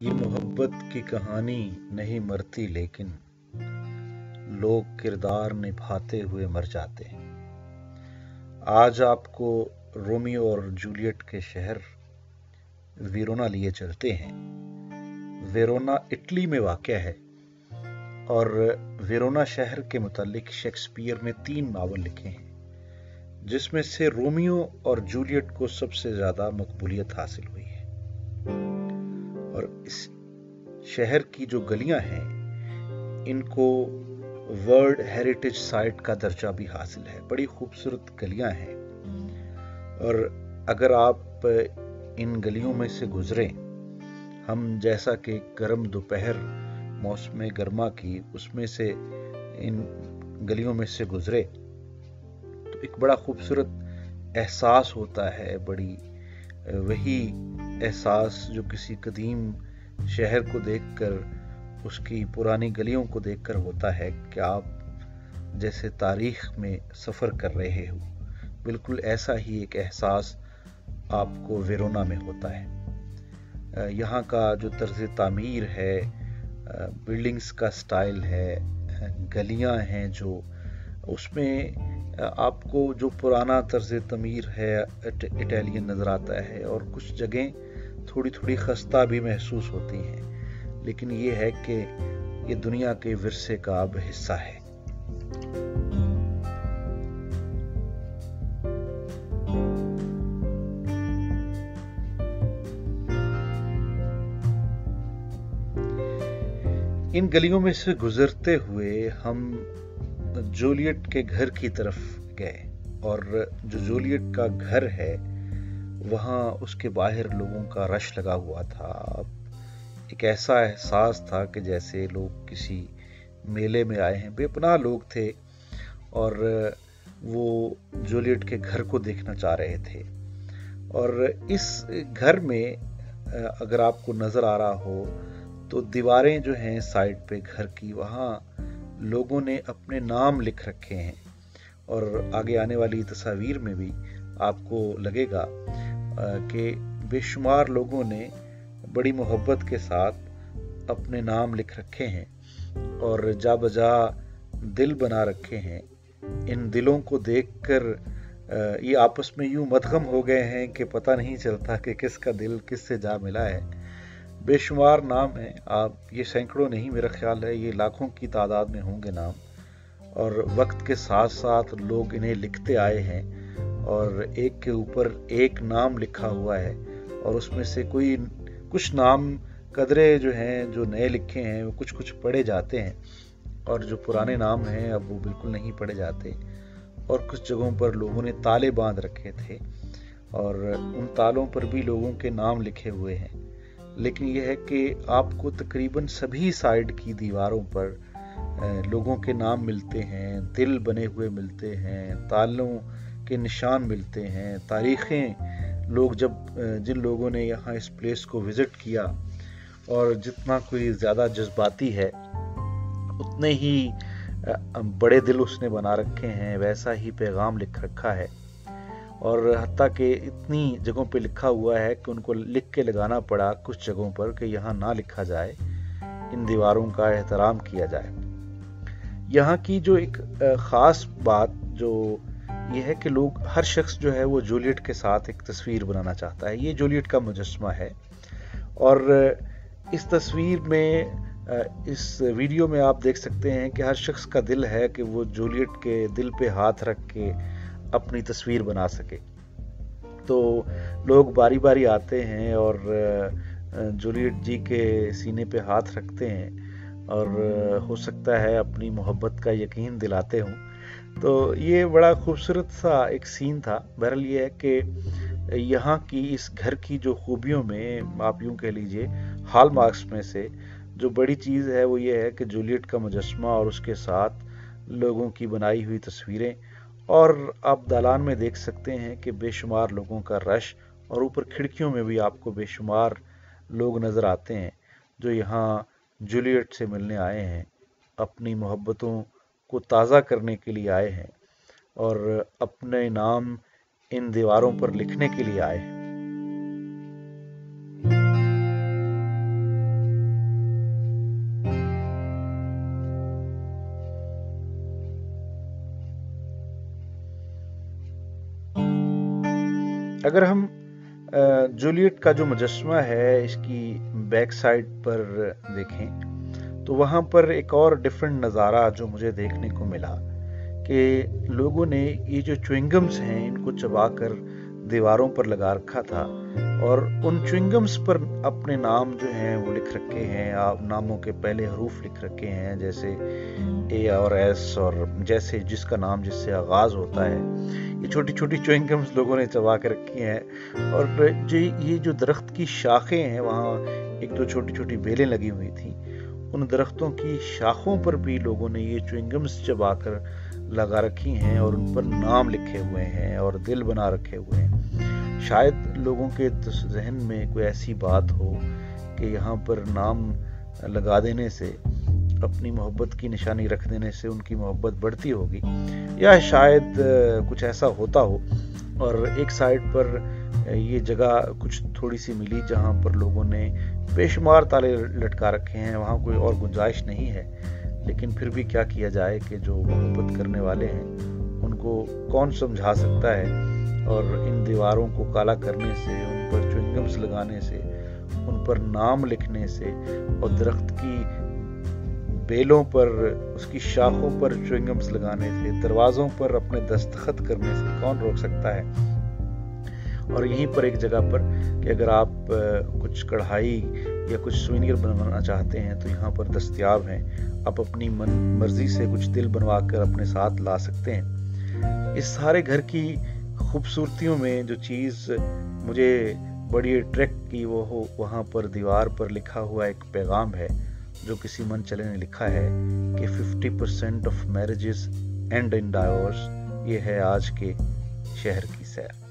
یہ محبت کی کہانی نہیں مرتی لیکن لوگ کردار نبھاتے ہوئے مر جاتے ہیں۔ آج آپ کو رومیو اور جولیٹ کے شہر ویرونا لیے چلتے ہیں۔ ویرونا اٹلی میں واقع ہے اور ویرونا شہر کے متعلق شیکسپیئر نے تین ناول لکھے ہیں، جس میں سے رومیو اور جولیٹ کو سب سے زیادہ مقبولیت حاصل ہوئی ہے۔ اور اس شہر کی جو گلیاں ہیں، ان کو ورلڈ ہیریٹیج سائٹ کا درجہ بھی حاصل ہے۔ بڑی خوبصورت گلیاں ہیں۔ اور اگر آپ ان گلیوں میں سے گزریں، ہم جیسا کہ گرم دوپہر موسم گرما کی اس میں سے ان گلیوں میں سے گزرے، تو ایک بڑا خوبصورت احساس ہوتا ہے۔ بڑی وہی احساس جو کسی قدیم شہر کو دیکھ کر، اس کی پرانی گلیوں کو دیکھ کر ہوتا ہے کہ آپ جیسے تاریخ میں سفر کر رہے ہو۔ بالکل ایسا ہی ایک احساس آپ کو ویرونا میں ہوتا ہے۔ یہاں کا جو طرز تعمیر ہے، بلڈنگز کا سٹائل ہے، گلیاں ہیں جو، اس میں آپ کو جو پرانا طرز تعمیر ہے اٹیلین نظر آتا ہے اور کچھ جگہیں تھوڑی تھوڑی خستہ بھی محسوس ہوتی ہیں۔ لیکن یہ ہے کہ یہ دنیا کے ورثے کا اب حصہ ہے۔ ان گلیوں میں سے گزرتے ہوئے ہم جولیٹ کے گھر کی طرف گئے اور جو جولیٹ کا گھر ہے، وہاں اس کے باہر لوگوں کا رش لگا ہوا تھا۔ ایک ایسا احساس تھا کہ جیسے لوگ کسی میلے میں آئے ہیں۔ بے پناہ لوگ تھے اور وہ جولیٹ کے گھر کو دیکھنا چاہ رہے تھے۔ اور اس گھر میں اگر آپ کو نظر آ رہا ہو، تو دیواریں جو ہیں سائڈ پہ گھر کی، وہاں لوگوں نے اپنے نام لکھ رکھے ہیں اور آگے آنے والی تصاویر میں بھی آپ کو لگے گا کہ بے شمار لوگوں نے بڑی محبت کے ساتھ اپنے نام لکھ رکھے ہیں اور جا بجا دل بنا رکھے ہیں۔ ان دلوں کو دیکھ کر یہ آپس میں یوں مدغم ہو گئے ہیں کہ پتہ نہیں چلتا کہ کس کا دل کس سے جا ملا ہے۔ بے شمار نام ہیں۔ آپ، یہ سینکڑوں نہیں، میرا خیال ہے یہ لاکھوں کی تعداد میں ہوں گے نام۔ اور وقت کے ساتھ ساتھ لوگ انہیں لکھتے آئے ہیں۔ اور ایک کے اوپر ایک نام لکھا ہوا ہے۔ اور اس میں سے کوئی کچھ نام، قدرے جو ہیں، جو نئے لکھے ہیں، وہ کچھ کچھ پڑھے جاتے ہیں۔ اور جو پرانے نام ہیں، اب وہ بالکل نہیں پڑھے جاتے۔ اور کچھ جگہوں پر لوگوں نے تالے باندھ رکھے تھے۔ اور ان تالوں پر بھی لوگوں کے نام لکھے ہوئے ہیں۔ لیکن یہ ہے کہ آپ کو تقریباً سبھی سائڈ کی دیواروں پر لوگوں کے نام ملتے ہیں، دل بنے ہوئے ملتے ہیں، تالوں کے نشان ملتے ہیں، تاریخیں لوگ جب جن لوگوں نے یہاں اس پلیس کو وزٹ کیا اور جتنا کوئی زیادہ جذباتی ہے، اتنے ہی بڑے دل اس نے بنا رکھے ہیں، ویسا ہی پیغام لکھ رکھا ہے۔ اور حتیٰ کہ اتنی جگہوں پہ لکھا ہوا ہے کہ ان کو لکھ کے لگانا پڑا کچھ جگہوں پر کہ یہاں نہ لکھا جائے، ان دیواروں کا احترام کیا جائے۔ یہاں کی جو ایک خاص بات جو یہ ہے کہ لوگ، ہر شخص جو ہے وہ جولیٹ کے ساتھ ایک تصویر بنانا چاہتا ہے۔ یہ جولیٹ کا مجسمہ ہے۔ اور اس تصویر میں اس ویڈیو میں آپ دیکھ سکتے ہیں کہ ہر شخص کا دل ہے کہ وہ جولیٹ کے دل پہ ہاتھ رکھ کے اپنی تصویر بنا سکے۔ تو لوگ باری باری آتے ہیں اور جولیٹ جی کے سینے پہ ہاتھ رکھتے ہیں اور ہو سکتا ہے اپنی محبت کا یقین دلاتے ہوں۔ تو یہ بڑا خوبصورت سا ایک سین تھا۔ بہرحال یہ ہے کہ یہاں کی اس گھر کی جو خوبیوں میں آپ یوں کہہ لیجیے، ہال مارکس میں سے جو بڑی چیز ہے وہ یہ ہے کہ جولیٹ کا مجسمہ اور اس کے ساتھ لوگوں کی بنائی ہوئی تصویریں اور آپ دالان میں دیکھ سکتے ہیں کہ بے شمار لوگوں کا رش اور اوپر کھڑکیوں میں بھی آپ کو بے شمار لوگ نظر آتے ہیں جو یہاں جولیٹ سے ملنے آئے ہیں، اپنی محبتوں کو تازہ کرنے کے لیے آئے ہیں اور اپنے نام ان دیواروں پر لکھنے کے لیے آئے ہیں۔ اگر ہم جولیٹ کا جو مجسمہ ہے، اس کی بیک سائڈ پر دیکھیں، تو وہاں پر ایک اور ڈفرینٹ نظارہ جو مجھے دیکھنے کو ملا کہ لوگوں نے یہ جو چوئنگمز ہیں، ان کو چبا کر دیواروں پر لگا رکھا تھا اور ان چوئنگمز پر اپنے نام جو ہیں وہ لکھ رکھے ہیں ناموں کے پہلے حروف لکھ رکھے ہیں، جیسے اے اور ایس اور جیسے جس کا نام جس سے آغاز ہوتا ہے۔ یہ چھوٹی چھوٹی چوئنگمز لوگوں نے چبا کے رکھی ہیں اور جو یہ جو درخت کی شاخیں ہیں، وہاں ایک دو چھوٹی چھوٹی بیلیں لگی ہوئی تھیں۔ ان درختوں کی شاخوں پر بھی لوگوں نے یہ چوئنگمز چبا کر لگا رکھی ہیں اور ان پر نام لکھے ہوئے ہیں اور دل بنا رکھے ہوئے ہیں۔ شاید لوگوں کے ذہن میں کوئی ایسی بات ہو کہ یہاں پر نام لگا دینے سے، اپنی محبت کی نشانی رکھ دینے سے ان کی محبت بڑھتی ہوگی۔ یا شاید کچھ ایسا ہوتا ہو اور ایک سائڈ پر یہ جگہ کچھ تھوڑی سی ملی جہاں پر لوگوں نے بے شمار تالے لٹکا رکھے ہیں، وہاں کوئی اور گنجائش نہیں ہے۔ لیکن پھر بھی کیا کیا جائے کہ جو محبت کرنے والے ہیں، ان کو کون سمجھا سکتا ہے؟ اور ان دیواروں کو کالا کرنے سے، ان پر چوئنگمز لگانے سے، ان پر نام لکھنے سے، اور درخت کی بیلوں پر، اس کی شاخوں پر چوئنگمز لگانے سے، دروازوں پر اپنے دستخط کرنے سے کون روک سکتا ہے؟ اور یہیں پر ایک جگہ پر کہ اگر آپ کچھ کڑھائی یا کچھ سوینئر بنوانا چاہتے ہیں تو یہاں پر دستیاب ہیں۔ آپ اپنی من، مرضی سے کچھ دل بنوا کر اپنے ساتھ لا سکتے ہیں۔ اس سارے گھر کی خوبصورتیوں میں جو چیز مجھے بڑی اٹریکٹ کی وہ ہو، وہاں پر دیوار پر لکھا ہوا ایک پیغام ہے جو کسی من چلے نے لکھا ہے کہ fifty percent of marriages end in divorce یہ ہے آج کے شہر کی سیر۔